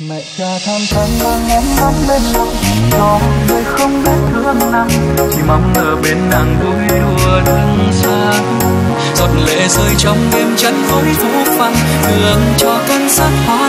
mẹ cha than thân mang em mắt bên lòng, cho người không biết thương nàng chỉ mong ở bên nàng vui đùa thân xa giọt lệ rơi trong đêm chân khói vũ phăng hương cho cơn sắc hóa